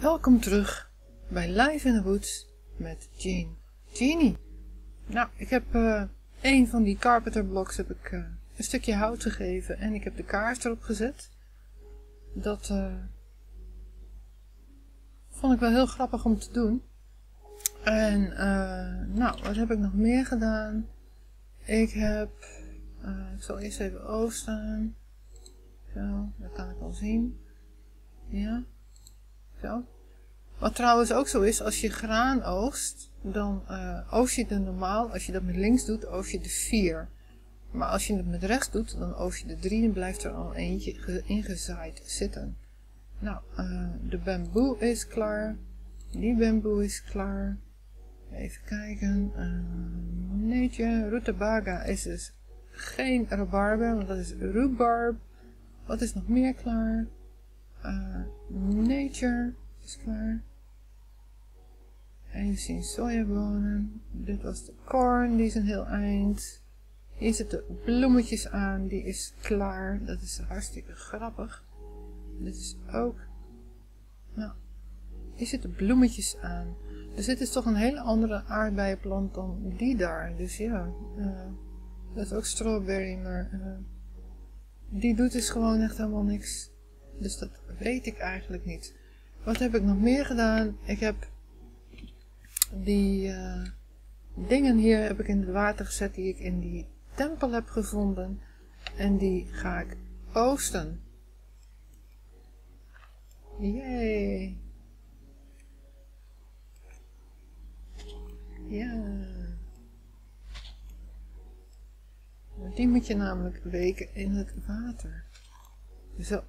Welkom terug bij Live in the Woods met Jean. Jeannie. Nou, ik heb uh, een van die carpenter blocks heb ik uh, een stukje hout gegeven en ik heb de kaars erop gezet. Dat uh, vond ik wel heel grappig om te doen. En nou, wat heb ik nog meer gedaan? Ik heb, ik zal eerst even oosten. Zo, dat kan ik al zien. Ja. Wat trouwens ook zo is, als je graan oogst, dan uh, oogst je de normaal, als je dat met links doet, oogst je de 4. Maar als je het met rechts doet, dan oogst je de 3 en blijft er al eentje ingezaaid zitten. Nou, uh, de bamboe is klaar. Die bamboe is klaar. Even kijken. Uh, neetje, rutabaga is dus geen rabarber, want dat is rhubarb. Wat is nog meer klaar? Uh, nature is klaar. En je ziet sojabonen. Dit was de corn, die is een heel eind. Hier zitten bloemetjes aan, die is klaar. Dat is hartstikke grappig. Dit is ook... Nou, hier zitten bloemetjes aan. Dus dit is toch een hele andere aardbeienplant dan die daar. Dus ja, uh, dat is ook strawberry, maar uh, die doet dus gewoon echt helemaal niks. Dus dat weet ik eigenlijk niet. Wat heb ik nog meer gedaan? Ik heb die uh, dingen hier heb ik in het water gezet die ik in die tempel heb gevonden. En die ga ik oosten. Yay. Ja. Die moet je namelijk weken in het water. Zo.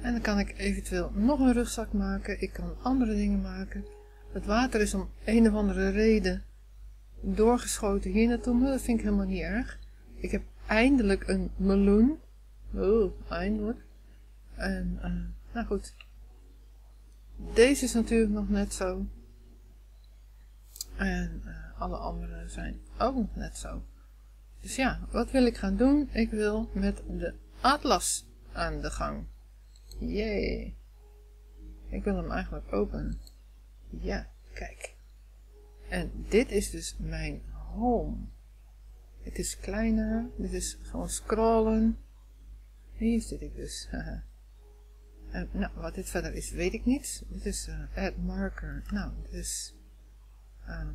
En dan kan ik eventueel nog een rugzak maken. Ik kan andere dingen maken. Het water is om een of andere reden doorgeschoten hier naartoe. Dat vind ik helemaal niet erg. Ik heb eindelijk een meloen. Oh, eindelijk. En, uh, nou goed. Deze is natuurlijk nog net zo. En uh, alle andere zijn ook nog net zo. Dus ja, wat wil ik gaan doen? Ik wil met de atlas aan de gang. Jee. Ik wil hem eigenlijk open. Ja, kijk. En dit is dus mijn home. Het is kleiner. Dit is gewoon scrollen. Hier zit ik dus. uh, nou, wat dit verder is, weet ik niet. Dit is uh, add marker. Nou, dit is... Uh,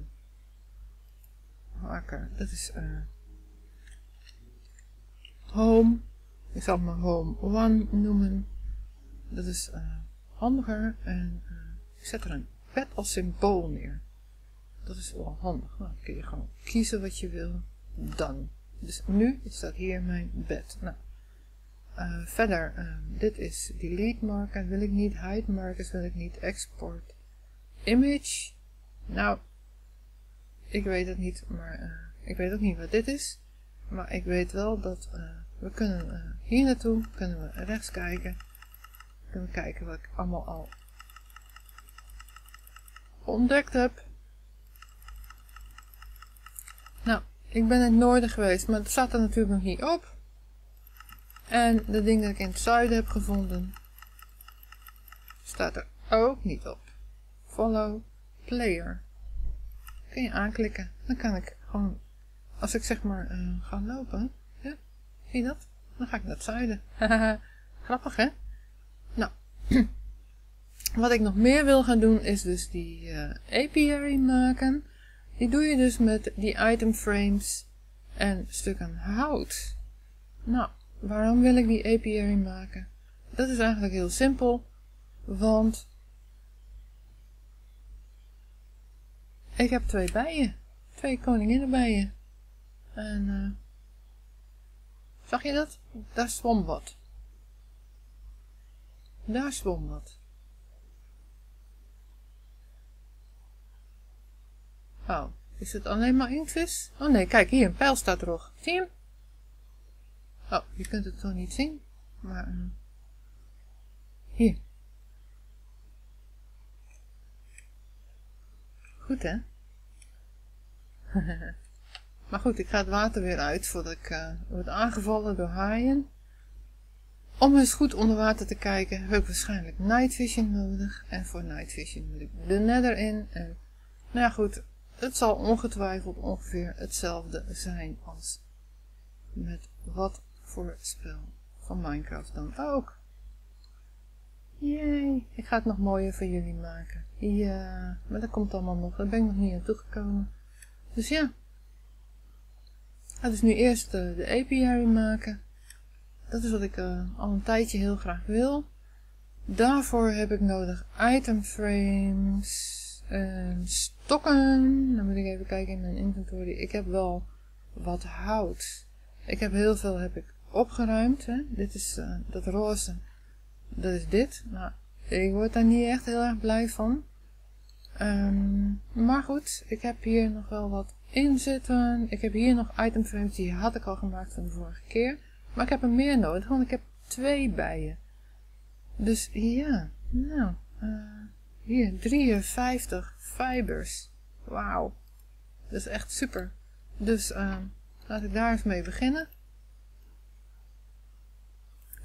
marker. Dat is... Uh, home. Ik zal hem home 1 noemen. Dat is uh, handiger. En uh, ik zet er een bed als symbool neer. Dat is wel handig. Nou, dan kun je gewoon kiezen wat je wil. Dan. Dus nu staat hier mijn bed. Nou, uh, verder, uh, dit is delete marker, wil ik niet. Hide markers wil ik niet. Export image. Nou, ik weet het niet, maar ik weet ook niet wat dit is. Maar ik weet wel dat we kunnen hier naartoe, kunnen we rechts kijken. We kijken wat ik allemaal al ontdekt heb. Nou, ik ben in het noorden geweest, maar dat staat er natuurlijk nog niet op. En de ding dat ik in het zuiden heb gevonden, staat er ook niet op. Follow player. Kun je aanklikken. Dan kan ik gewoon, als ik zeg maar uh, ga lopen, ja, zie je dat? Dan ga ik naar het zuiden. Grappig hè? Nou, wat ik nog meer wil gaan doen is dus die uh, apiary maken. Die doe je dus met die item frames en stukken hout. Nou, waarom wil ik die apiary maken? Dat is eigenlijk heel simpel, want ik heb twee bijen. Twee koninginnenbijen. En, uh, zag je dat? Daar zwom wat. Daar zwom wat. Oh, is het alleen maar inktvis? Oh nee, kijk, hier, een pijl staat erop. Zie je hem? Oh, je kunt het toch niet zien, maar... Uh, hier. Goed, hè? maar goed, ik ga het water weer uit voordat ik uh, word aangevallen door haaien. Om eens goed onder water te kijken heb ik waarschijnlijk night vision nodig. En voor night vision moet ik de nether in. En nou goed, het zal ongetwijfeld ongeveer hetzelfde zijn als met wat voor spel van Minecraft dan ook. Jee, ik ga het nog mooier voor jullie maken. Ja, maar dat komt allemaal nog. Daar ben ik nog niet aan toegekomen. Dus ja. Ga dus nu eerst de, de apiary maken. Dat is wat ik uh, al een tijdje heel graag wil. Daarvoor heb ik nodig item frames en stokken. Dan moet ik even kijken in mijn inventory. Ik heb wel wat hout. Ik heb heel veel heb ik opgeruimd. Hè. Dit is uh, dat roze. Dat is dit. Nou, ik word daar niet echt heel erg blij van. Um, maar goed, ik heb hier nog wel wat in zitten. Ik heb hier nog item frames, die had ik al gemaakt van de vorige keer. Maar ik heb er meer nodig, want ik heb twee bijen. Dus ja, nou, uh, hier 53 fibers. Wauw, dat is echt super. Dus uh, laat ik daar eens mee beginnen.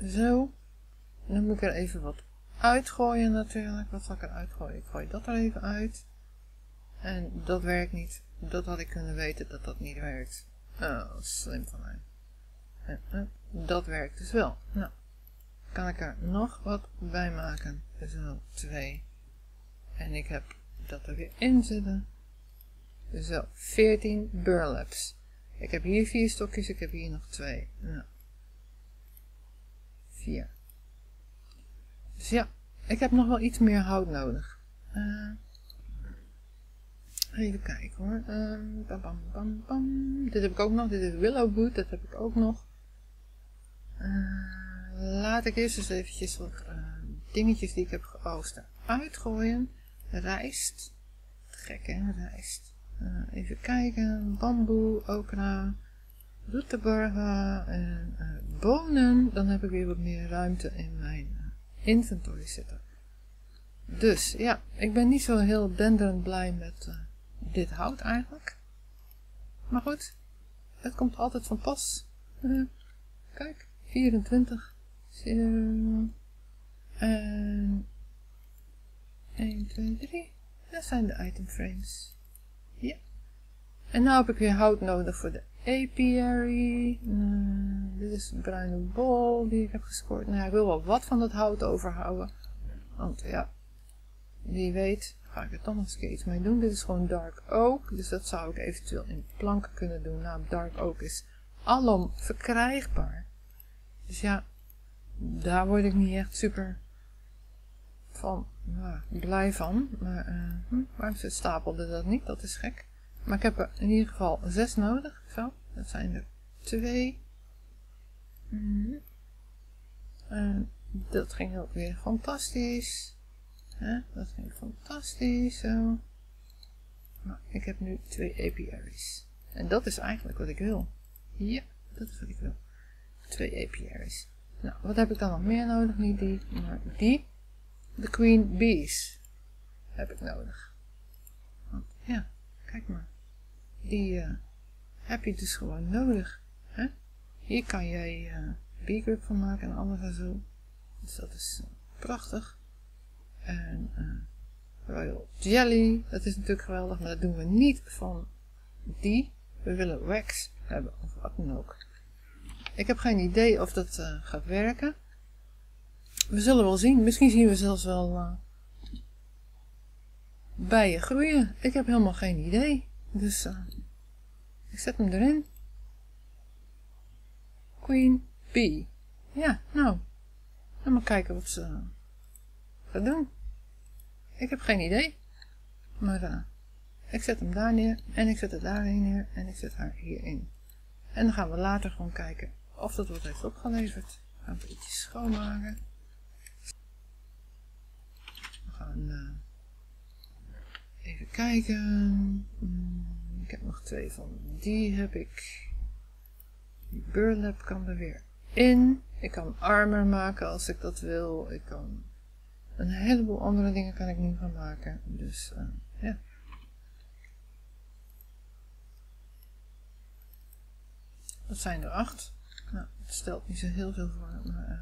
Zo. Dan moet ik er even wat uitgooien natuurlijk. Wat zal ik eruit gooien? Ik gooi dat er even uit. En dat werkt niet. Dat had ik kunnen weten dat dat niet werkt. Oh, slim van mij. En, en, dat werkt dus wel. Nou, kan ik er nog wat bij maken. Zo, twee. En ik heb dat er weer in zitten. Zo, 14 burlaps. Ik heb hier vier stokjes, ik heb hier nog twee. Nou. Vier. Dus ja, ik heb nog wel iets meer hout nodig. Uh, even kijken hoor. Uh, bam, bam, bam. Dit heb ik ook nog. Dit is willowwood. Dat heb ik ook nog. Uh, laat ik eerst eens eventjes wat dingetjes die ik heb geoogst uitgooien. Rijst. Gek hè, rijst. even kijken. Bamboe, okra, roetebarga en bonen. Dan heb ik weer wat meer ruimte in mijn inventory zitten. Dus ja, ik ben niet zo heel denderend blij met dit hout eigenlijk. Maar goed, het komt altijd van pas. Kijk, 24. En 1, 2, 3. Dat zijn de item frames. Ja. En nu heb ik weer hout nodig voor de apiary. Uh, dit is een bruine bol die ik heb gescoord. Nou, ik wil wel wat van dat hout overhouden. Want ja, wie weet ga ik er toch nog eens iets mee doen. Dit is gewoon dark oak. Dus dat zou ik eventueel in planken kunnen doen. Nou, dark oak is alom verkrijgbaar. Dus ja, daar word ik niet echt super van nou, blij van. Maar uh, hm, waarom stapelde dat niet? Dat is gek. Maar ik heb er in ieder geval zes nodig. Zo, dat zijn er twee. Mm. En dat ging ook weer fantastisch. Dat ging fantastisch. Zo. Nou, ik heb nu twee apiaries. En dat is eigenlijk wat ik wil. Ja, dat is wat ik wil. Twee apiaries. Nou, wat heb ik dan nog meer nodig? Niet die, maar die. De queen bees heb ik nodig. Want, ja, kijk maar die uh, heb je dus gewoon nodig. Hè? Hier kan jij uh, B-grip van maken en alles en zo. Dus dat is uh, prachtig. En Royal Jelly, dat is natuurlijk geweldig, maar dat doen we niet van die. We willen wax hebben, of wat dan ook. Ik heb geen idee of dat gaat werken. We zullen wel zien. Misschien zien we zelfs wel bijen groeien. Ik heb helemaal geen idee. Dus uh, ik zet hem erin. Queen B. Ja, nou. Dan maar kijken wat ze gaat doen. Ik heb geen idee. Maar uh, ik zet hem daar neer. En ik zet het daarin neer. En ik zet haar hierin. En dan gaan we later gewoon kijken of dat wat heeft opgeleverd. We gaan een beetje schoonmaken. We gaan... Uh, even kijken. Hmm. Ik heb nog twee van die heb ik. Die burlap kan er weer in. Ik kan armor maken als ik dat wil. Ik kan een heleboel andere dingen kan ik nu gaan maken. Dus uh, ja. Dat zijn er acht. Het stelt niet zo heel veel voor, maar uh,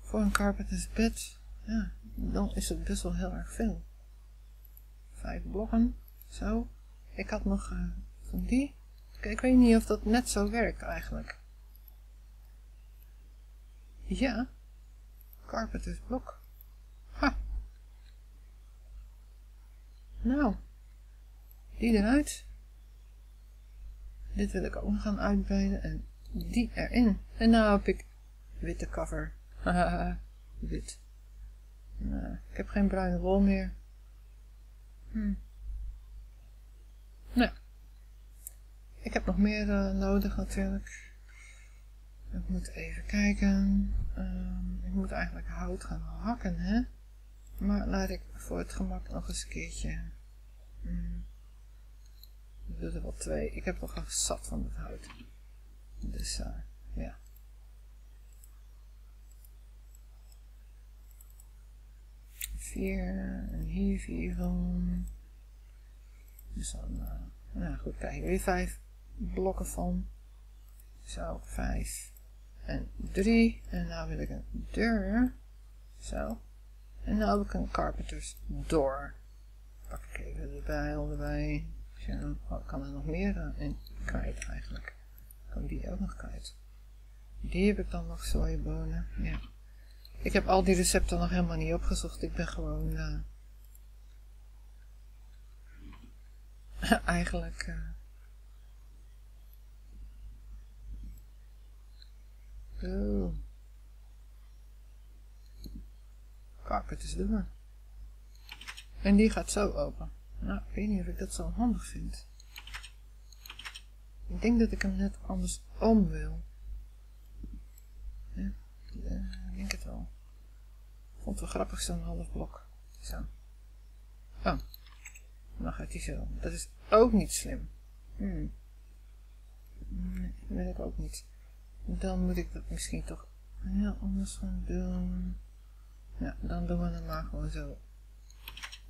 Voor een carpenters bed, ja, dan is het best wel heel erg veel. Vijf blokken, zo. Ik had nog uh, van die. Ik weet niet of dat net zo werkt eigenlijk. Ja, carpenters blok. Ha. Nou, die eruit. Dit wil ik ook nog gaan uitbreiden en die erin. En nou heb ik witte cover. Wit. Nou, ik heb geen bruine wol meer. Hm. Nou, ik heb nog meer uh, nodig natuurlijk. Ik moet even kijken. Um, ik moet eigenlijk hout gaan hakken, hè. Maar laat ik voor het gemak nog eens een keertje... Hmm, ik er wel twee. Ik heb toch al zat van het hout. Dus, uh, ja. Vier, en hier vier van. Dus dan, uh, nou goed, krijg je weer vijf blokken van. Zo, vijf en drie. En nou wil ik een deur. Zo. En nou heb ik een carpenters door. Pak ik even de bijl erbij. Zo, oh, kan er nog meer uh, in kwijt eigenlijk. Kan die ook nog kwijt. Die heb ik dan nog sojabonen. Ja. Ik heb al die recepten nog helemaal niet opgezocht. Ik ben gewoon... Uh, eigenlijk... Uh, oh. Carpet is. En die gaat zo open. Nou, ik weet niet of ik dat zo handig vind. Ik denk dat ik hem net anders om wil. Ja, ik denk het wel. Vond het wel grappig zo'n half blok. Zo. Oh. Dan gaat hij zo. Dat is ook niet slim. Hmm. Nee, dat weet ik ook niet. Dan moet ik dat misschien toch heel anders gaan doen. Ja, dan doen we het maar gewoon zo.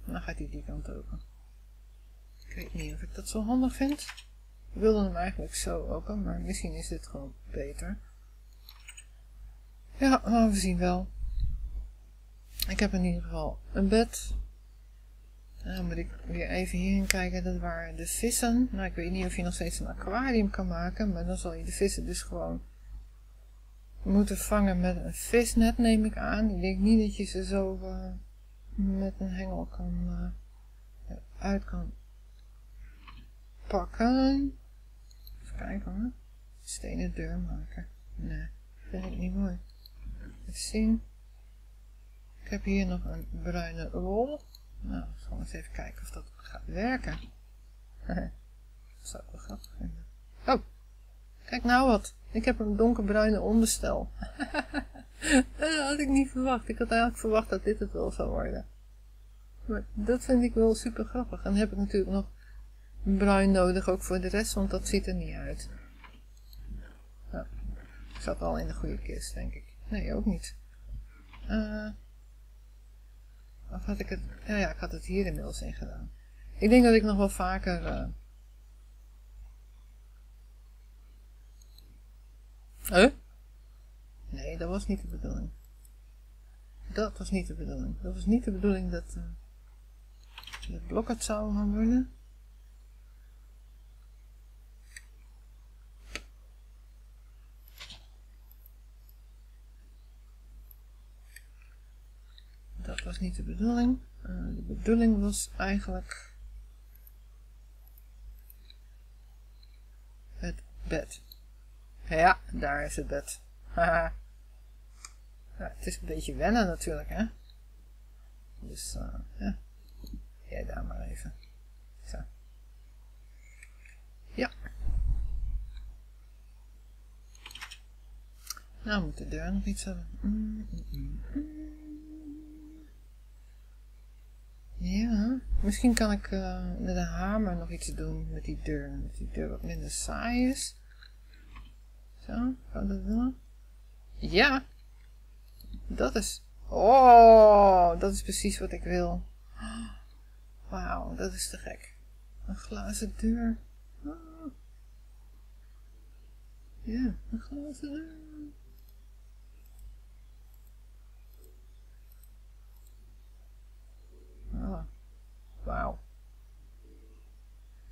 Dan gaat hij die kant open. Ik weet niet of ik dat zo handig vind. Ik wilde hem eigenlijk zo open, maar misschien is dit gewoon beter. Ja, maar we zien wel. Ik heb in ieder geval een bed. Dan moet ik weer even hierheen kijken. Dat waren de vissen. Nou, ik weet niet of je nog steeds een aquarium kan maken. Maar dan zal je de vissen dus gewoon moeten vangen met een visnet, neem ik aan. Ik denk niet dat je ze zo uh, met een hengel kan, uh, uit kan pakken. Kijken hoor. Stenen deur maken. Nee, vind ik niet mooi. Even zien. Ik heb hier nog een bruine rol. Nou, zal eens even kijken of dat gaat werken. dat zou ik wel grappig vinden. Oh, kijk nou wat. Ik heb een donkerbruine onderstel. dat had ik niet verwacht. Ik had eigenlijk verwacht dat dit het wel zou worden. Maar dat vind ik wel super grappig. En dan heb ik natuurlijk nog bruin nodig ook voor de rest, want dat ziet er niet uit. Nou, ik zat al in de goede kist, denk ik. Nee, ook niet. Uh, of had ik het... Ja, ja, ik had het hier inmiddels in gedaan. Ik denk dat ik nog wel vaker... Uh, Huh? Nee, dat was niet de bedoeling. Dat was niet de bedoeling. Dat was niet de bedoeling dat uh, het blok het zou gaan worden. Dat was niet de bedoeling. Uh, de bedoeling was eigenlijk het bed. Ja, daar is het bed. Haha. het is een beetje wennen natuurlijk, hè. Dus, uh, ja. Jij daar maar even. Zo. Ja. Nou moet de deur nog iets hebben. Mm, mm, mm, Ja, misschien kan ik uh, met een hamer nog iets doen met die deur. Dat die deur wat minder saai is. Zo, kan dat doen? Ja! Dat is... Oh, dat is precies wat ik wil. Wauw, dat is te gek. Een glazen deur. Oh. Ja, een glazen deur.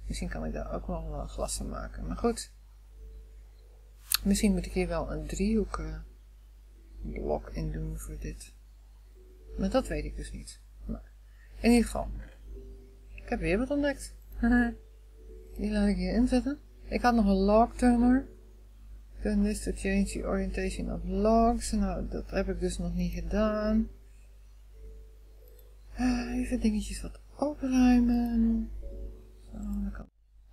Misschien kan ik daar ook wel uh, glas van maken. Maar goed. Misschien moet ik hier wel een driehoek uh, blok in doen voor dit. Maar dat weet ik dus niet. Maar in ieder geval. Ik heb weer wat ontdekt. Die laat ik hier inzetten. Ik had nog een log turner. Turn this to change the orientation of logs. Nou, dat heb ik dus nog niet gedaan. Uh, even dingetjes wat opruimen.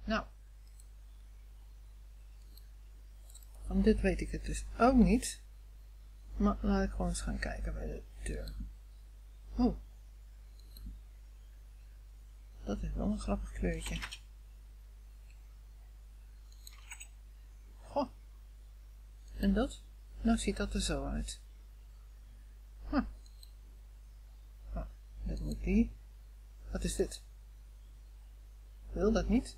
Nou. Van dit weet ik het dus ook niet. Maar laat ik gewoon eens gaan kijken bij de deur. Oh. Dat is wel een grappig kleurtje. Goh. En dat? Nou ziet dat er zo uit. Huh. Oh, dat moet die. Wat is dit? Wil dat niet?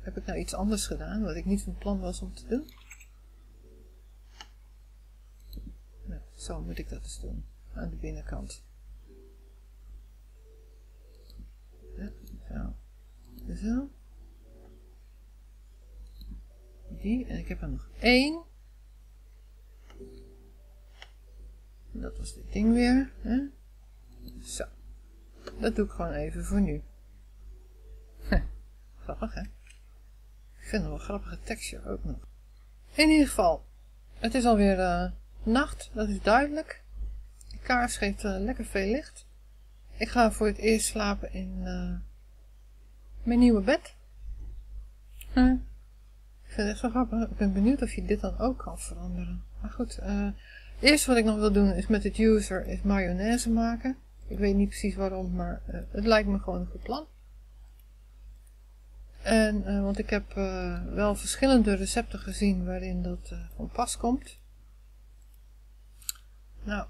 Heb ik nou iets anders gedaan wat ik niet van plan was om te doen? Nou, zo moet ik dat eens doen. Aan de binnenkant. Zo. Zo. Die. En ik heb er nog één. Dat was dit ding weer. Hè? Zo. Dat doe ik gewoon even voor nu. Grappig, hè? Ik vind het wel een grappige tekstje ook nog. In ieder geval, het is alweer uh, nacht, dat is duidelijk. De kaars geeft uh, lekker veel licht. Ik ga voor het eerst slapen in uh, mijn nieuwe bed. Huh? Ik vind het echt zo grappig. Ik ben benieuwd of je dit dan ook kan veranderen. Maar goed, het eerste wat ik nog wil doen is met het user is mayonaise maken. Ik weet niet precies waarom, maar het lijkt me gewoon een goed plan. En, uh, want ik heb uh, wel verschillende recepten gezien waarin dat van pas komt. Nou,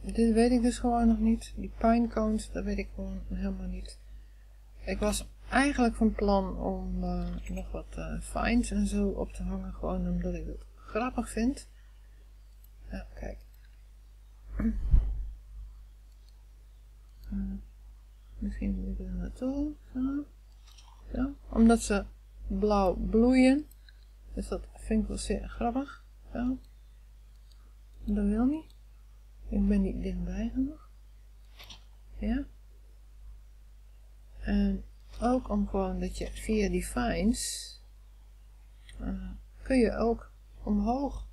dit weet ik dus gewoon nog niet. Die pinecones, dat weet ik gewoon helemaal niet. Ik was eigenlijk van plan om nog wat fines en zo op te hangen, gewoon omdat ik het grappig vind. Ja, kijk. Misschien moet ik er naartoe, zo. Zo, omdat ze blauw bloeien. Dus dat vind ik wel zeer grappig. Zo. Dat wil niet. Ik ben niet dichtbij genoeg. Ja. En ook om gewoon dat je via die fines uh, kun je ook omhoog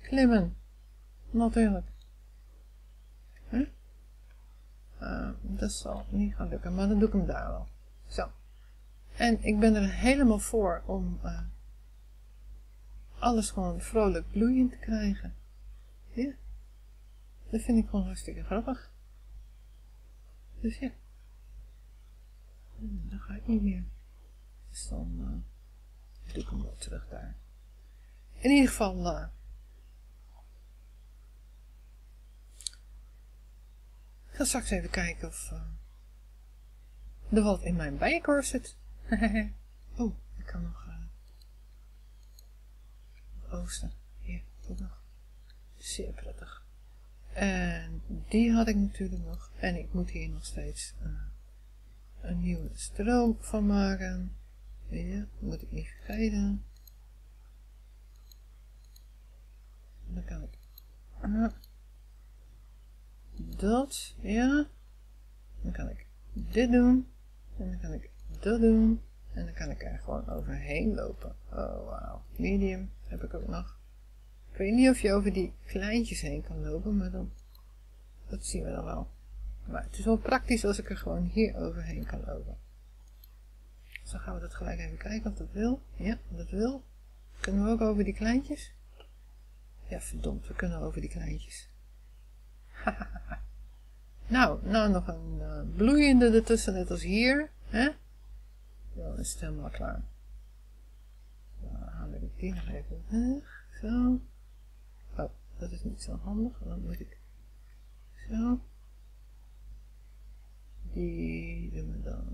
klimmen. Natuurlijk. Huh? Uh, dat zal niet gaan lukken, maar dan doe ik hem daar wel. Zo. En ik ben er helemaal voor om uh, alles gewoon vrolijk bloeiend te krijgen. Ja. Dat vind ik gewoon hartstikke grappig. Dus ja. Dan ga ik niet meer. Dus dan uh, doe ik hem wel terug daar. In ieder geval... Uh, ik ga straks even kijken of... Uh, er wat in mijn bijenkorf zit. oh, ik kan nog uh, oosten. Hier, ook nog. Zeer prettig. En die had ik natuurlijk nog. En ik moet hier nog steeds uh, een nieuwe stroom van maken. Ja, moet ik niet vergeten. Dan kan ik dat, ja. Dan kan ik dit doen. En dan kan ik dat doen. En dan kan ik er gewoon overheen lopen. Oh, wauw. Medium heb ik ook nog. Ik weet niet of je over die kleintjes heen kan lopen, maar dan... Dat zien we dan wel. Maar het is wel praktisch als ik er gewoon hier overheen kan lopen. Dus dan gaan we dat gelijk even kijken of dat wil. Ja, dat wil. Kunnen we ook over die kleintjes? Ja, verdomd, we kunnen over die kleintjes. Nou, nou nog een uh, bloeiende ertussen, net als hier. Hè? Dan is het helemaal klaar. Dan haal ik die nog even weg. Zo. Oh, dat is niet zo handig. Dan moet ik zo. Die doen we dan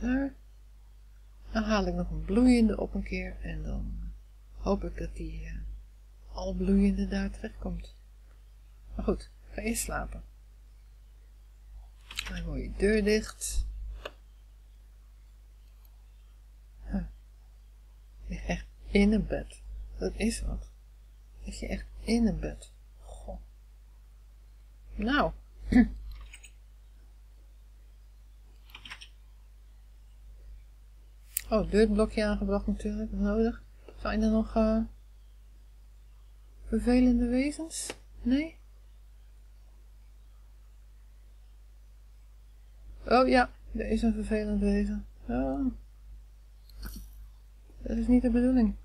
daar. Dan haal ik nog een bloeiende op een keer. En dan hoop ik dat die uh, al bloeiende daar terecht komt. Maar goed, Ga je slapen. Dan hoor je deur dicht. Huh. Je echt in een bed. Dat is wat. Lig je echt in een bed. Goh. Nou. Oh, deurblokje aangebracht natuurlijk, nodig. Zijn er nog eh, vervelende wezens? Nee? Oh ja, er is een vervelend wezen. Oh. Dat is niet de bedoeling.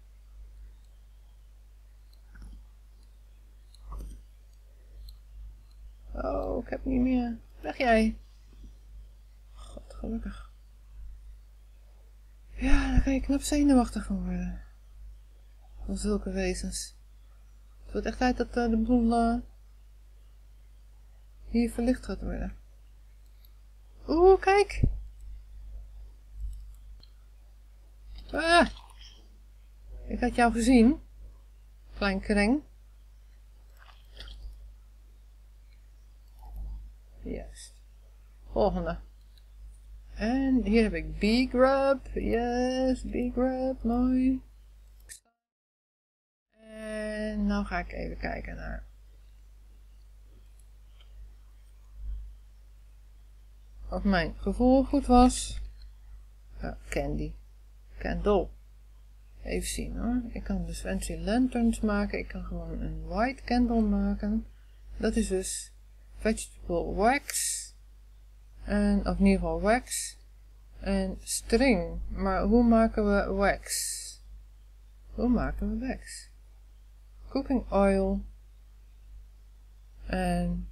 Oh, ik heb niet meer. Weg jij. God, gelukkig. Ja, daar kan je knap zenuwachtig van worden. Van zulke wezens. Het wordt echt tijd dat uh, de boel uh, hier verlicht gaat worden. Oeh, kijk. Ah. Ik had jou gezien. Klein kring. Juist. Volgende. En hier heb ik B-grub. Yes, B-grub. Mooi. En nou ga ik even kijken naar... Of mijn gevoel goed was. Uh, candy. Candle. Even zien hoor. Ik kan dus fancy lanterns maken. Ik kan gewoon een white candle maken. Dat is dus vegetable wax. En, of in ieder geval wax. En string. Maar hoe maken we wax? Hoe maken we wax? Cooking oil. En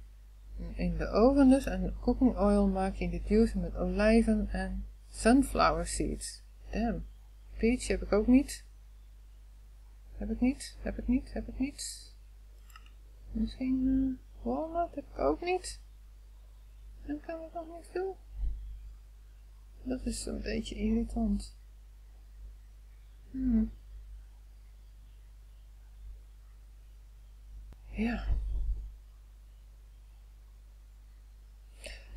in de oven dus. En cooking oil maak je de juice met olijven en sunflower seeds. Damn. Peach heb ik ook niet. Heb ik niet? Heb ik niet? Heb ik niet? Misschien uh, walnut heb ik ook niet. En kan ik nog niet veel? Dat is een beetje irritant. Hmm. Ja.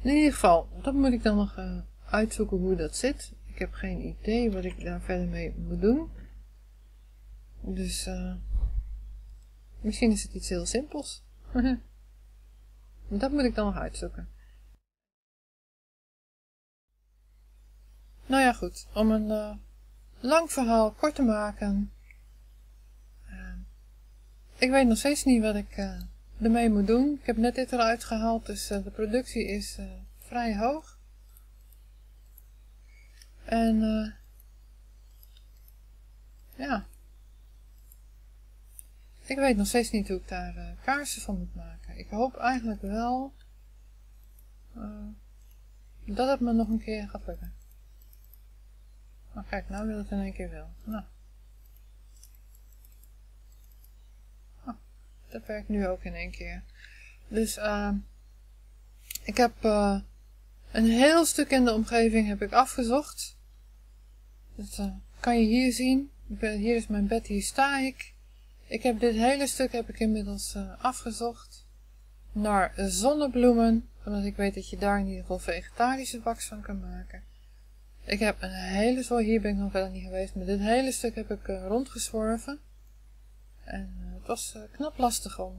In ieder geval, dat moet ik dan nog uh, uitzoeken hoe dat zit. Ik heb geen idee wat ik daar verder mee moet doen. Dus uh, misschien is het iets heel simpels. dat moet ik dan nog uitzoeken. Nou ja, goed. Om een uh, lang verhaal kort te maken. Ik weet nog steeds niet wat ik ermee moet doen. Ik heb net dit eruit gehaald, dus de productie is vrij hoog. En ja. Ik weet nog steeds niet hoe ik daar kaarsen van moet maken. Ik hoop eigenlijk wel dat het me nog een keer gaat lukken. Maar kijk, nou wil het in één keer wel. Nou. Dat werkt nu ook in één keer. Dus uh, ik heb uh, een heel stuk in de omgeving heb ik afgezocht. Dat uh, kan je hier zien. Hier is mijn bed, hier sta ik. Ik heb dit hele stuk heb ik inmiddels afgezocht. Naar zonnebloemen. Omdat ik weet dat je daar in ieder geval vegetarische wax van kan maken. Ik heb een hele zooi, hier ben ik nog verder niet geweest, maar dit hele stuk heb ik rondgezworven. En uh, het was uh, knap lastig om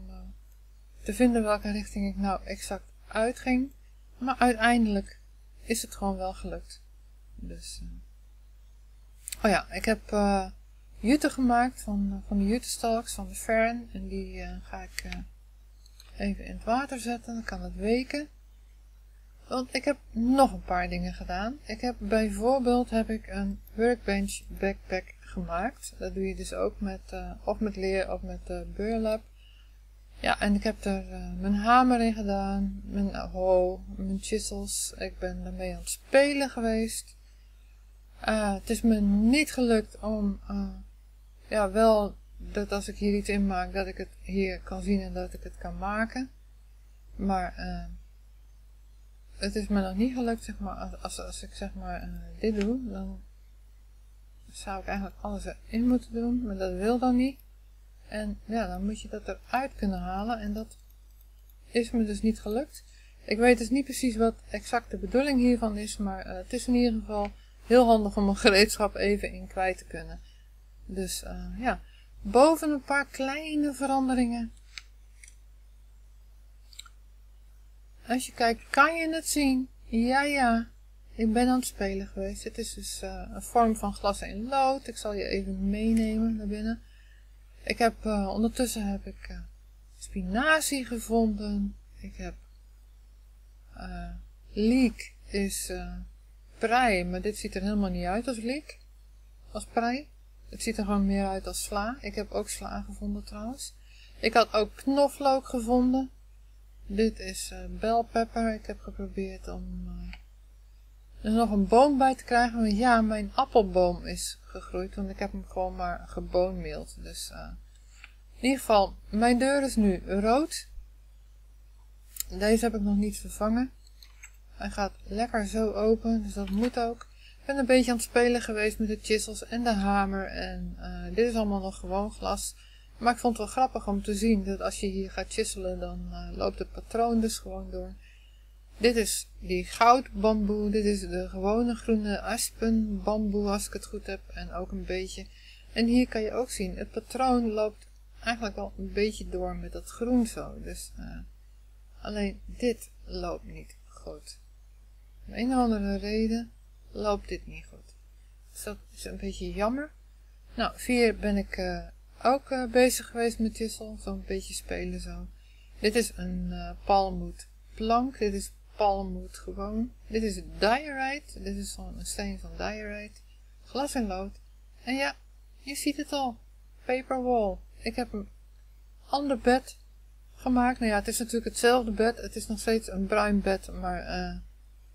te vinden welke richting ik nou exact uitging. Maar uiteindelijk is het gewoon wel gelukt. Dus, oh ja, ik heb jute gemaakt van, van de jutestalks van de fern. En die ga ik even in het water zetten, dan kan het weken. Want ik heb nog een paar dingen gedaan. Ik heb bijvoorbeeld heb ik een workbench backpack gemaakt. Dat doe je dus ook met, uh, of met leer of met uh, Burlap. Ja, en ik heb er uh, mijn hamer in gedaan, mijn hoe, mijn chisels. Ik ben ermee aan het spelen geweest. het is me niet gelukt om, ja, wel dat als ik hier iets in maak, dat ik het hier kan zien en dat ik het kan maken. Maar het is me nog niet gelukt, zeg maar, als, als, ik zeg maar dit doe, dan zou ik eigenlijk alles erin moeten doen, maar dat wil dan niet. En ja, dan moet je dat eruit kunnen halen en dat is me dus niet gelukt. Ik weet dus niet precies wat exact de bedoeling hiervan is, maar uh, het is in ieder geval heel handig om een gereedschap even in kwijt te kunnen. Dus uh, ja, boven een paar kleine veranderingen. Als je kijkt, kan je het zien? Ja, ja. Ik ben aan het spelen geweest. Het is dus uh, een vorm van glas en lood. Ik zal je even meenemen naar binnen. Ik heb, uh, ondertussen heb ik uh, spinazie gevonden. Ik heb leek is prei, maar dit ziet er helemaal niet uit als leek. Als prei. Het ziet er gewoon meer uit als sla. Ik heb ook sla gevonden trouwens. Ik had ook knoflook gevonden. Dit is uh, bell pepper. Ik heb geprobeerd om er nog een boom bij te krijgen. Maar ja, mijn appelboom is gegroeid. Want ik heb hem gewoon maar geboonmeeld. Dus uh, in ieder geval, mijn deur is nu rood. Deze heb ik nog niet vervangen. Hij gaat lekker zo open, dus dat moet ook. Ik ben een beetje aan het spelen geweest met de chisels en de hamer. En uh, dit is allemaal nog gewoon glas. Maar ik vond het wel grappig om te zien dat als je hier gaat chiselen, dan uh, loopt het patroon dus gewoon door. Dit is die goudbamboe. Dit is de gewone groene aspenbamboe, als ik het goed heb. En ook een beetje. En hier kan je ook zien, het patroon loopt eigenlijk wel een beetje door met dat groen zo. Dus uh, alleen dit loopt niet goed. Om een of andere reden loopt dit niet goed. Dus dat is een beetje jammer. Nou, vier ben ik uh, ook uh, bezig geweest met Tissel. Zo'n beetje spelen zo. Dit is een palmoed plank. Dit is palmoed gewoon. Dit is diorite. Dit is zo'n steen van diorite. Glas en lood. En ja, je ziet het al. Paper wall. Ik heb een ander bed gemaakt. Nou ja, het is natuurlijk hetzelfde bed. Het is nog steeds een bruin bed, maar uh,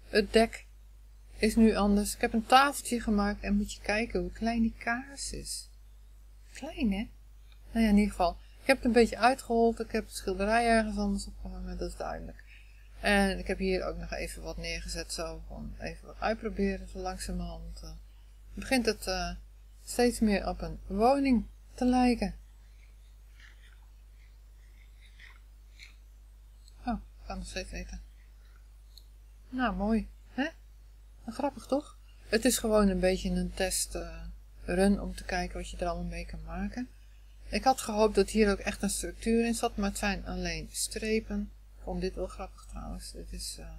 het dek is nu anders. Ik heb een tafeltje gemaakt en moet je kijken hoe klein die kaars is. Klein, hè? Nou ja, in ieder geval. Ik heb het een beetje uitgehold. Ik heb het schilderij ergens anders opgehangen, dat is duidelijk. En ik heb hier ook nog even wat neergezet, zo. Gewoon even wat uitproberen, zo langzamerhand. Uh, begint het uh, steeds meer op een woning te lijken. Oh, ik kan nog steeds eten. Nou, mooi. Hè? grappig toch? Het is gewoon een beetje een test uh, run om te kijken wat je er allemaal mee kan maken. Ik had gehoopt dat hier ook echt een structuur in zat, maar het zijn alleen strepen. Vond dit wel grappig trouwens. Dit is uh,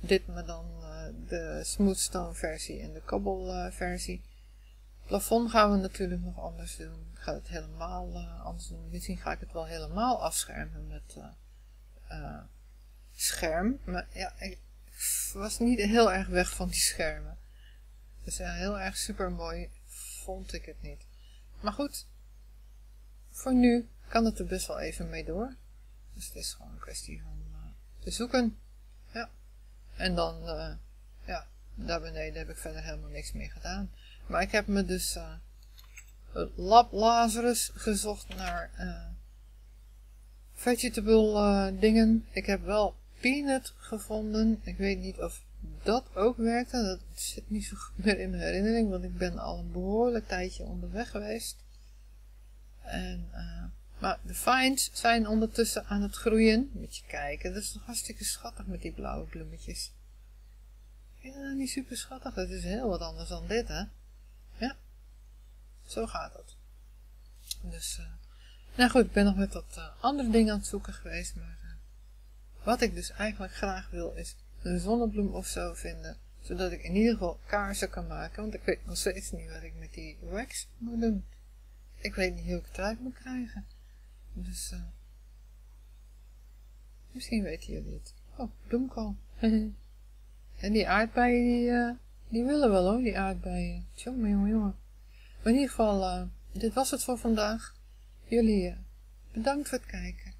dit, maar dan uh, de smoothstone versie en de cobble versie. Plafond gaan we natuurlijk nog anders doen. Ik ga het helemaal anders doen. Misschien ga ik het wel helemaal afschermen met scherm. Maar ja, ik was niet heel erg weg van die schermen. Dus ja, heel erg super mooi vond ik het niet. Maar goed, voor nu kan het er best wel even mee door. Dus het is gewoon een kwestie van te zoeken. Ja. En dan, uh, ja, daar beneden heb ik verder helemaal niks meer gedaan. Maar ik heb me dus uh, Lab Lazarus gezocht naar vegetable dingen. Ik heb wel peanut gevonden. Ik weet niet of dat ook werkte. Dat zit niet zo goed meer in mijn herinnering, want ik ben al een behoorlijk tijdje onderweg geweest. Maar de vines zijn ondertussen aan het groeien. Moet je kijken, dat is hartstikke schattig met die blauwe bloemetjes. Vind dat niet super schattig? Dat is heel wat anders dan dit, hè? Ja, zo gaat het. Dus, uh, nou goed, ik ben nog met wat uh, andere dingen aan het zoeken geweest, maar wat ik dus eigenlijk graag wil is een zonnebloem of zo vinden. Zodat ik in ieder geval kaarsen kan maken. Want ik weet nog steeds niet wat ik met die wax moet doen. Ik weet niet hoe ik het eruit moet krijgen. Dus uh, misschien weten jullie het. Oh, bloemkool. en die aardbeien die, uh, die willen wel hoor, die aardbeien. Tjonge jongen jongen. Maar in ieder geval, uh, dit was het voor vandaag. Jullie bedankt voor het kijken.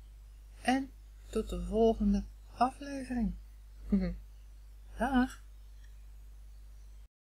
En tot de volgende aflevering. Dag.